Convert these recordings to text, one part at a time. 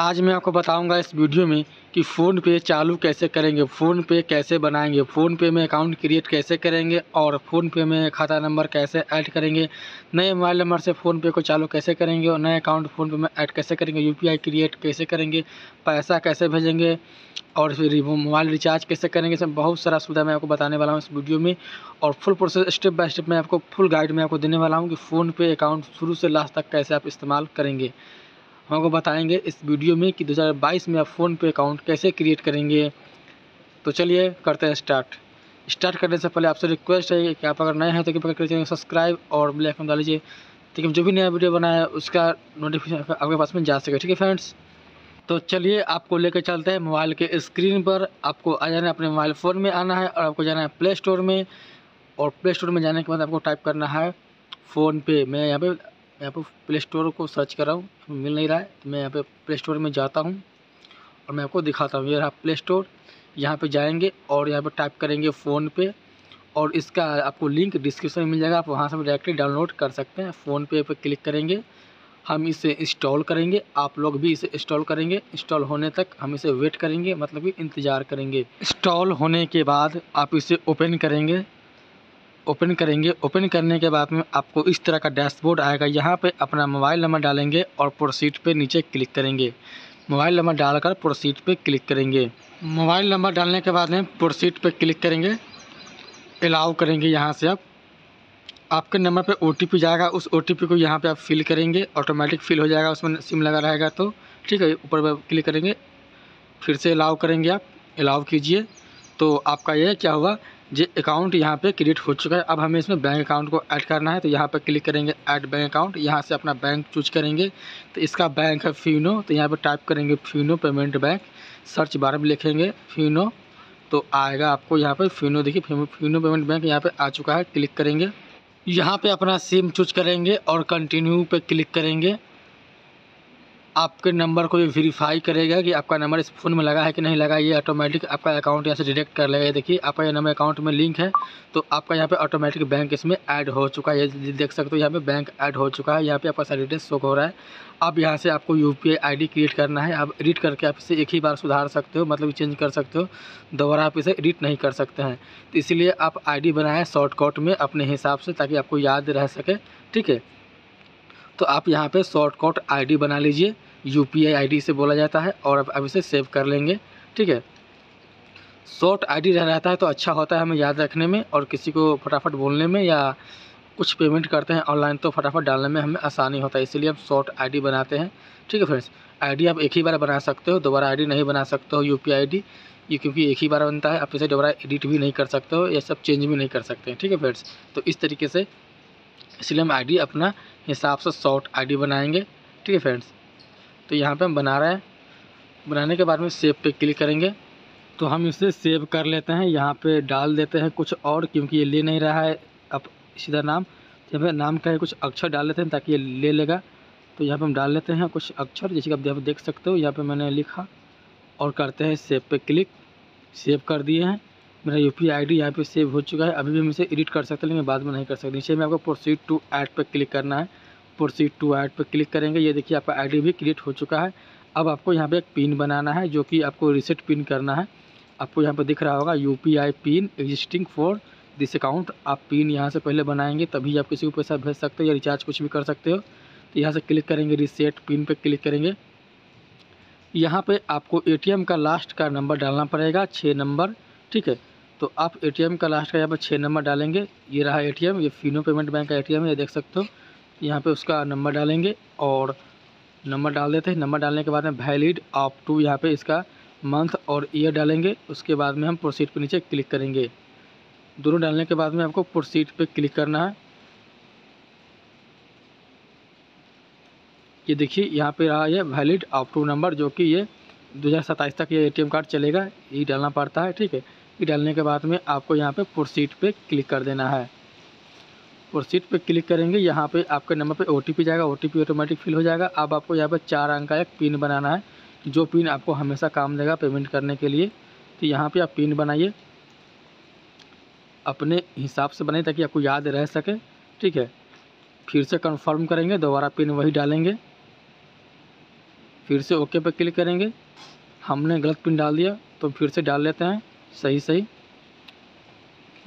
आज मैं आपको बताऊँगा इस वीडियो में कि फ़ोन पे चालू कैसे करेंगे फ़ोन पे कैसे बनाएँगे फ़ोन पे में अकाउंट क्रिएट कैसे करेंगे और फ़ोन पे में खाता नंबर कैसे ऐड करेंगे, नए मोबाइल नंबर से फ़ोन पे को चालू कैसे करेंगे और नए अकाउंट फ़ोन पे में ऐड कैसे करेंगे यूपीआई क्रिएट कैसे करेंगे, पैसा कैसे भेजेंगे और फिर मोबाइल रिचार्ज कैसे करेंगे, सब बहुत सारा सुविधा मैं आपको बताने वाला हूँ इस वीडियो में और full process step by step मैं आपको फुल गाइड में आपको देने वाला हूँ कि फ़ोन पे अकाउंट शुरू से लास्ट तक कैसे आप इस्तेमाल करेंगे। हम आपको बताएँगे इस वीडियो में कि 2022 में आप फ़ोन पे अकाउंट कैसे क्रिएट करेंगे। तो चलिए करते हैं स्टार्ट। स्टार्ट करने से पहले आपसे रिक्वेस्ट है कि आप अगर नए हैं तो कृपया कर सब्सक्राइब और बेल आइकन डाल लीजिए, ताकि जो भी नया वीडियो बनाया उसका नोटिफिकेशन आपके पास में जा सके। ठीक है फ्रेंड्स तो चलिए आपको लेकर चलते हैं मोबाइल के स्क्रीन पर। आपको आ जाना है अपने मोबाइल फ़ोन में आना है और आपको जाना है प्ले स्टोर में। और प्ले स्टोर में जाने के बाद आपको टाइप करना है फ़ोन पे मैं यहाँ पे यहाँ पर प्ले स्टोर को सर्च कर रहा हूँ मिल नहीं रहा है तो मैं यहाँ पे प्ले स्टोर में जाता हूँ और मैं आपको दिखाता हूँ। ये रहा प्ले स्टोर यहाँ पे जाएँगे और यहाँ पे टाइप करेंगे फ़ोन पे और इसका आपको लिंक डिस्क्रिप्शन में मिल जाएगा, आप वहाँ से डायरेक्टली डाउनलोड कर सकते हैं। फ़ोन पे पर क्लिक करेंगे, हम इसे इंस्टॉल करेंगे, आप लोग भी इसे इंस्टॉल करेंगे। इंस्टॉल होने तक हम इसे वेट करेंगे मतलब कि इंतज़ार करेंगे। इंस्टॉल होने के बाद आप इसे ओपन करेंगे। ओपन करेंगे। ओपन करने के बाद में आपको इस तरह का डैशबोर्ड आएगा। यहाँ पे अपना मोबाइल नंबर डालेंगे और प्रोसीड पे नीचे क्लिक करेंगे। मोबाइल नंबर डालकर प्रोसीड पे क्लिक करेंगे। मोबाइल नंबर डालने के बाद में प्रोसीड पे क्लिक करेंगे। अलाउ करेंगे यहाँ से आप। आपके नंबर पे ओ जाएगा। उस ओटीपी को यहाँ पे आप फिल करेंगे। ऑटोमेटिक फिल हो जाएगा। उसमें सिम लगा रहेगा तो। ठीक है, ऊपर पर क्लिक करेंगे। फिर से अलाउ करेंगे आप। अलाउ कीजिए। तो आपका यह क्या हुआ? जो अकाउंट यहाँ पे क्रिएट हो चुका है। अब हमें इसमें बैंक अकाउंट को ऐड करना है तो यहाँ पर क्लिक करेंगे ऐड बैंक अकाउंट यहाँ से अपना बैंक चूज़ करेंगे। तो इसका बैंक है फ्यूनो तो यहाँ पे टाइप करेंगे Fino payment bank search bar में लिखेंगे फ्यूनो तो आएगा आपको यहाँ पर फ्यूनो देखिए फ्यूनो पेमेंट बैंक यहाँ पर आ चुका है। क्लिक करेंगे। यहाँ पर अपना सिम चूज़ करेंगे और कंटिन्यू पर क्लिक करेंगे। आपके नंबर को ये वेरीफाई करेगा कि आपका नंबर इस फ़ोन में लगा है कि नहीं लगा, ये ऑटोमेटिक आपका अकाउंट यहाँ से डिटेक्ट कर लेगा। देखिए, आपका ये नंबर अकाउंट में लिंक है तो आपका यहाँ पे ऑटोमेटिक बैंक इसमें ऐड हो चुका है। ये देख सकते हो, यहाँ पे बैंक ऐड हो चुका है। यहाँ पे आपका सारी डिटेल्स शो हो रहा है। अब यहाँ से आपको यू पी क्रिएट करना है। आप एडिट करके आप इसे एक ही बार सुधार सकते हो मतलब चेंज कर सकते हो। दोबारा आप इसे एडिट नहीं कर सकते हैं। तो इसीलिए आप आई बनाएँ शॉर्टकट में अपने हिसाब से, ताकि आपको याद रह सके। ठीक है? तो आप यहाँ पे शॉर्टकट आईडी बना लीजिए। यू पी से बोला जाता है और अब इसे सेव कर लेंगे। ठीक है? शॉर्ट आईडी रह रहता है तो अच्छा होता है हमें याद रखने में और किसी को फटाफट बोलने में या कुछ पेमेंट करते हैं ऑनलाइन तो फटाफट डालने में हमें आसानी होता है, इसीलिए हम शॉर्ट आईडी बनाते हैं। ठीक है फ्रेंड्स? आईडी आप एक ही बार बना सकते हो, दोबारा आईडी नहीं बना सकते हो यू पी ये क्योंकि एक ही बार बनता है, आप इसे दोबारा एडिट भी नहीं कर सकते हो, या सब चेंज भी नहीं कर सकते हैं। ठीक है फ्रेंड्स? तो इस तरीके से इसलिए हम आईडी अपना हिसाब से शॉर्ट आईडी बनाएँगे। ठीक है फ्रेंड्स तो यहाँ पे हम बना रहे हैं। बनाने के बाद में सेव पे क्लिक करेंगे। तो हम इसे सेव कर लेते हैं। यहाँ पे डाल देते हैं कुछ और क्योंकि ये ले नहीं रहा है। अब सीधा नाम। तो यहाँ नाम का कुछ अक्षर डाल लेते हैं ताकि ये ले लेगा। तो यहाँ पे हम डाल लेते हैं कुछ अक्षर। जैसे कि आप देख सकते हो, यहाँ पे मैंने लिखा। और करते हैं सेव पे क्लिक सेव कर दिए हैं। मेरा यू पी आई डी यहाँ पर सेव हो चुका है। अभी भी हम इसे एडिट कर सकते हैं, लेकिन बाद में नहीं कर सकते। नीचे में आपको प्रोसीड टू ऐड पर क्लिक करना है। प्रोसीड टू ऐड पर क्लिक करेंगे। ये देखिए आपका आईडी भी क्रिएट हो चुका है। अब आपको यहाँ पे एक पिन बनाना है, जो कि आपको रिसेट पिन करना है। आपको यहाँ पर दिख रहा होगा U P I pin existing for this account आप पिन यहाँ से पहले बनाएँगे, तभी आप किसी को पैसा भेज सकते हो या रिचार्ज कुछ भी कर सकते हो। तो यहाँ से क्लिक करेंगे रिसेट पिन पर क्लिक करेंगे। यहाँ पे आपको एटीएम का लास्ट का नंबर डालना पड़ेगा छः नंबर ठीक है? तो आप एटीएम का लास्ट का यहाँ पर छः नंबर डालेंगे। ये रहा एटीएम ये फिनो पेमेंट बैंक का एटीएम है, ये देख सकते हो। यहाँ पे उसका नंबर डालेंगे और नंबर डाल देते हैं। नंबर डालने के बाद में वैलिड अप टू यहाँ पे इसका मंथ और ईयर डालेंगे। उसके बाद में हम प्रोसीड पे नीचे क्लिक करेंगे। दोनों डालने के बाद में आपको प्रोसीड पे क्लिक करना है। ये देखिए, यहाँ पे रहा ये वैलिड अप टू नंबर जो कि ये दो हज़ार सत्ताईस तक ये एटीएम कार्ड चलेगा। ये डालना पड़ता है, ठीक है। डालने के बाद में आपको यहाँ पे प्रोसीड पे क्लिक कर देना है। प्रोसीड पे क्लिक करेंगे, यहाँ पे आपके नंबर पे ओटीपी जाएगा ओटीपी ऑटोमेटिक फिल हो जाएगा। अब आपको यहाँ पे चार अंक का एक पिन बनाना है, जो पिन आपको हमेशा काम देगा पेमेंट करने के लिए। तो यहाँ पे आप पिन बनाइए। अपने हिसाब से बनाइए ताकि आपको याद रह सके, ठीक है? फिर से कंफर्म करेंगे, दोबारा पिन वही डालेंगे। फिर से ओके पर क्लिक करेंगे। हमने गलत पिन डाल दिया तो फिर से डाल लेते हैं। सही सही।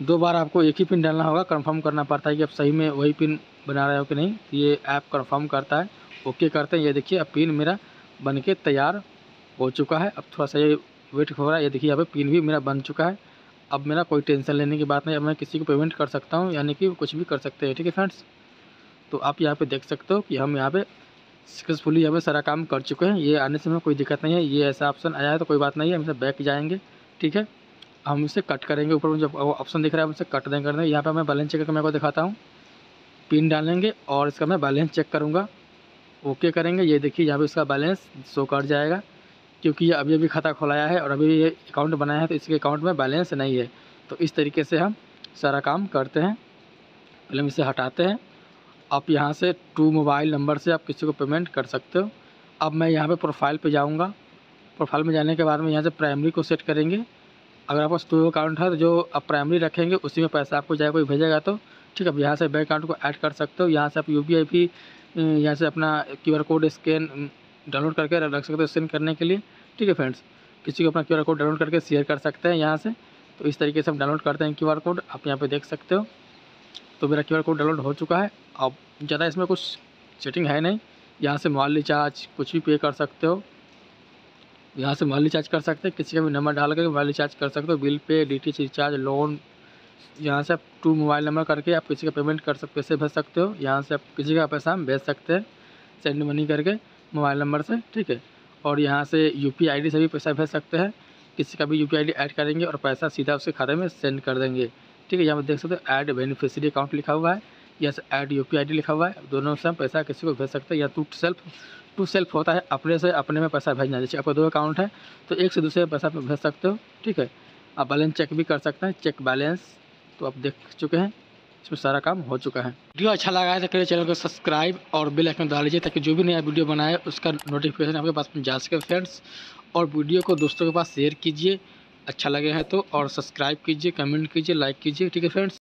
दो बार आपको एक ही पिन डालना होगा कंफर्म करना पड़ता है कि आप सही में वही पिन बना रहे हो कि नहीं। ये ऐप कंफर्म करता है। ओके करते हैं। ये देखिए, अब पिन मेरा बन के तैयार हो चुका है। अब थोड़ा सा ये वेट हो रहा है। ये देखिए, यहाँ पे पिन भी मेरा बन चुका है। अब मेरा कोई टेंशन लेने की बात नहीं। अब मैं किसी को पेमेंट कर सकता हूँ, यानी कि कुछ भी कर सकते हैं। ठीक है फ्रेंड्स तो आप यहाँ पे देख सकते हो कि हम यहाँ पे सक्सेसफुली यहाँ सारा काम कर चुके हैं। ये आने से हमें कोई दिक्कत नहीं है। ये ऐसा ऑप्शन आया है तो कोई बात नहीं है। हम इसे बैक जाएँगे। ठीक है? हम इसे कट करेंगे। ऊपर जो ऑप्शन दिख रहा है, हम इसे कट देंगे। कर देंगे यहाँ पर मैं बैलेंस चेक करके मैं को दिखाता हूँ। पिन डालेंगे और इसका मैं बैलेंस चेक करूँगा। ओके करेंगे। ये देखिए, यहाँ पर इसका बैलेंस शो कर जाएगा। क्योंकि ये अभी अभी खाता खोलाया है और अभी ये अकाउंट बनाया है तो इसके अकाउंट में बैलेंस नहीं है। तो इस तरीके से हम सारा काम करते हैं। पहले हम इसे हटाते हैं। आप यहाँ से टू मोबाइल नंबर से आप किसी को पेमेंट कर सकते हो। अब मैं यहाँ पे प्रोफ़ाइल पे जाऊँगा। प्रोफ़ाइल में जाने के बाद में यहाँ से प्राइमरी को सेट करेंगे। अगर आपका टू अकाउंट है तो जो आप प्राइमरी रखेंगे, उसी में पैसा आपको जाएगा कोई भेजेगा तो। ठीक है यहाँ से बैंक अकाउंट को ऐड कर सकते हो। यहाँ से आप यू पी भी यहाँ से अपना Q R code scan download करके रख सकते हो स्कैन करने के लिए। ठीक है फ्रेंड्स किसी को अपना क्यू आर कोड डाउनलोड करके शेयर कर सकते हैं यहाँ से। तो इस तरीके से हम डाउनलोड करते हैं क्यू आर कोड आप यहाँ पर देख सकते हो। तो मेरा क्यू आर कोड डाउनलोड हो चुका है। अब ज़्यादा इसमें कुछ सेटिंग है नहीं। यहाँ से मोबाइल रिचार्ज कुछ भी पे कर सकते हो। यहाँ से मोबाइल रिचार्ज कर सकते हैं। किसी का भी नंबर डाल कर मोबाइल रिचार्ज कर सकते हो। Bill pay D recharge loan यहाँ से आप टू मोबाइल नंबर करके आप किसी का पेमेंट कर सकते पैसे भेज सकते हो। यहाँ से आप किसी का पैसा भेज सकते हैं। सेंड मनी करके मोबाइल नंबर से, ठीक है? और यहाँ से यू पी आई डी से भी पैसा भेज सकते हैं। किसी का भी U P I D add करेंगे और पैसा सीधा उसके खाते में सेंड कर देंगे। ठीक है, यहाँ पर देख सकते हो ऐड बेनिफिशियरी अकाउंट लिखा हुआ है। या से add U P I D लिखा हुआ है। दोनों से हम पैसा किसी को भेज सकते हैं या टू सेल्फ टू सेल्फ होता है, अपने से अपने में पैसा भेजना। जैसे आपका दो अकाउंट है तो एक से दूसरे में पैसा भेज सकते हो, ठीक है? आप बैलेंस चेक भी कर सकते हैं, चेक बैलेंस तो आप देख चुके हैं, इसमें सारा काम हो चुका है। वीडियो अच्छा लगा है तो मेरे चैनल को सब्सक्राइब और बेल आइकन डाल लीजिए, ताकि जो भी नया वीडियो बनाए, उसका नोटिफिकेशन आपके पास जा सके फ्रेंड्स और वीडियो को दोस्तों के पास शेयर कीजिए अच्छा लगे है तो और सब्सक्राइब कीजिए कमेंट कीजिए लाइक कीजिए, ठीक है फ्रेंड्स